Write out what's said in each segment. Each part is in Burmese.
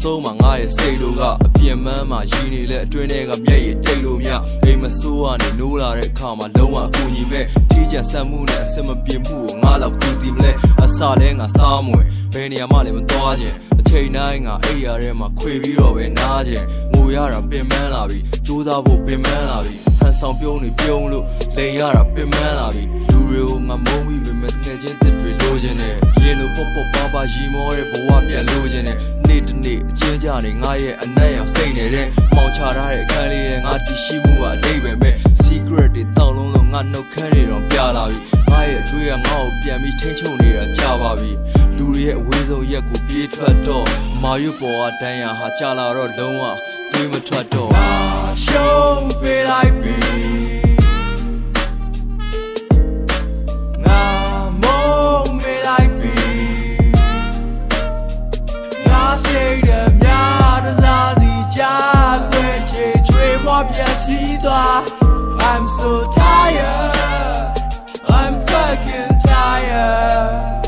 ဆုံးမှာငါရဲ့စိတ်တို့ကအပြင်းမန်းမှာရည်နေလဲအတွင်းထဲကမျက်ရည်တိတ်လို့မြအိမ်မဆိုးကနေနိုးလာတဲ့အခါမှာလုံးဝအကူညီမဲ့ထီးကြံဆက်မှုနဲ့အစမပြေမှုကိုငါလောက်သူတည်မလဲအစာလဲငါစားမွေဘယ်နေရာမှလည်းမသွားခြင်းအချိန်တိုင်းငါအိယာထဲမှာခွေပြီးတော့ပဲနားခြင်းငိုရတာပင်ပန်းလာပြီစူးစမ်းဖို့ပင်ပန်းလာပြီဟန်ဆောင်ပြုံးနေပြုံးလို့လိန်ရတာပင်ပန်းလာပြီလူတွေကိုငါမုန်းပြီးပေမဲ့တကယ်ချင်းတစ်တွေလိုချင်တယ်ရင်လိုပေါ့ပေါ့ ပါပါရီမောတဲ့ဘဝပြန်လိုချင်တယ်နေ့တစ်နေ့အချင်းကြနေငါရဲ့အနက်ရောင်စိတ်နေတဲ့မောင်ချထားတဲ့အခန်းလေးရဲ့ငါတည်ရှိမှုကအတိတ်ပဲမဲ့ secret တွေတောင်းလုံးလုံးငါနှုတ်ခမ်းတွေတော့ပြလာပြီငါရဲ့အတွေ့အငါ့ကိုပြန်ပြီးထိန်းချုပ်နေတာကြာပါပြီလူတွေရဲ့အဝေးဆုံးရက်ကိုပြေးထွက်တော့မာရွတ်ပေါ်ကတန်းရဟာကြာလာတော့လုံးဝတွေးမထွက်တော့ show be like me ငါ so tired I'm fucking tired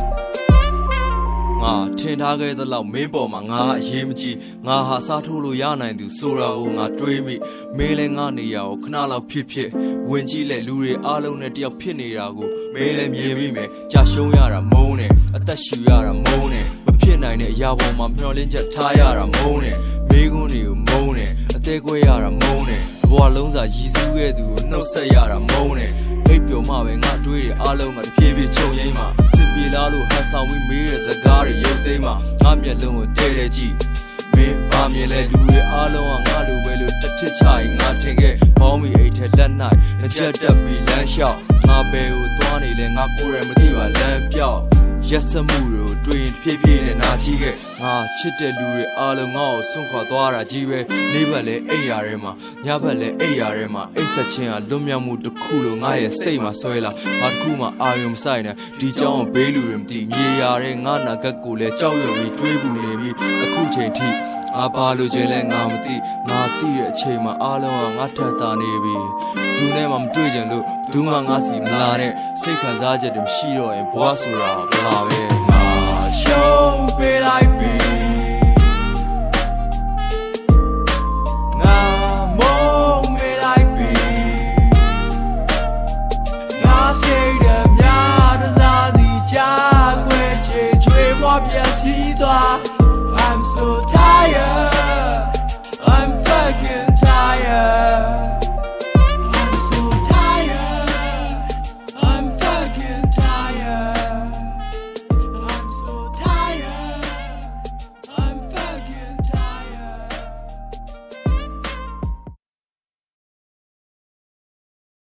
ငါထင်ထားခဲ့သလောက်မင်းပေါ်မှာငါအရေးမကြီးငါဟာစားထိုးလို့ရနိုင်သူဆိုတာကိုငါတွေးမိမင်းလည်းငါနေရာကိုခဏလောက်ဖြစ်ဖြစ်ဝင်ကြည့်လဲလူတွေအားလုံးနဲ့တယောက်ဖြစ်နေတာကိုမင်းလည်းမြင်မိမယ်ကြာရှုံးရတာမုန်းတယ်အသက်ရှူရတာမုန်းတယ်မဖြစ်နိုင်တဲ့အရာပေါ်မှာမျောလင်းချက်ထားရတာမုန်းတယ်မိကွန်းတွေကိုမုန်းတယ်အသေးကွဲရတာမုန်းတယ်ဘဝ လုံးစာရည်စူးခဲ့သူကိုနှုတ်ဆက်ရတာမုန်းတယ်အိပ်ပျော်မှပဲငါတွေးတယ်အားလုံးကတဖြည်းဖြည်းချုပ်ရင်းမှာအစ်ပြေလားလို့ဟန်ဆောင်ပြီးမေးတဲ့စကားတွေရုပ်သိမ်းမှာငါမျက်လုံးကိုတဲတဲကြည့်မင်းပါမြင်လဲလူတွေအားလုံးကငါလိုပဲလို့တစ်ထစ်ချရင်ငါထင်ခဲ့ပေါင်းမိအိတ်ထဲလက်၌ငကြက်တက်ပြီးလမ်းလျှောက်ငါဘယ်ကိုသွားနေလဲငါကိုယ်ရယ်မသိပါလမ်းပြောက် ရက်စမှုတို့တွေ့ရင်ဖြည်းဖြည်းနဲ့နာကြည့်ခဲ့ငါချစ်တဲ့လူတွေအားလုံးငါ့ကိုဆွန့်ခွာသွားတာကြီးပဲနေ့ဘက်လဲအိပ်ရာထဲမှာညဘက်လဲအိပ်ရာထဲမှာအိပ်ဆက်ခြင်းဟာလွတ်မြောက်မှုတစ်ခုလို့ငါရဲ့စိတ်မှာဆွဲလာငါတစ်ခုမှအာရုံမဆိုင်နဲ့ဒီကြောင်းကိုဘေးလူတွေမသိမြေရာတဲ့ငါနာကက်ကိုလဲကြောက်ရွံ့ပြီးတွေးပူနေပြီးအခုချိန်ထိငါပါလို့ခြင်းလဲငါမသိငါသိတဲ့အချိန်မှာအားလုံးကငါထက်သာနေပြီ သူနဲ့မှမတွေ့ကြလို့ဘူးမှငါစီမလာနဲ့စိတ်ခံစားချက်တွေမရှိတော့ရင်ဘွားဆိုတာဘလာပဲ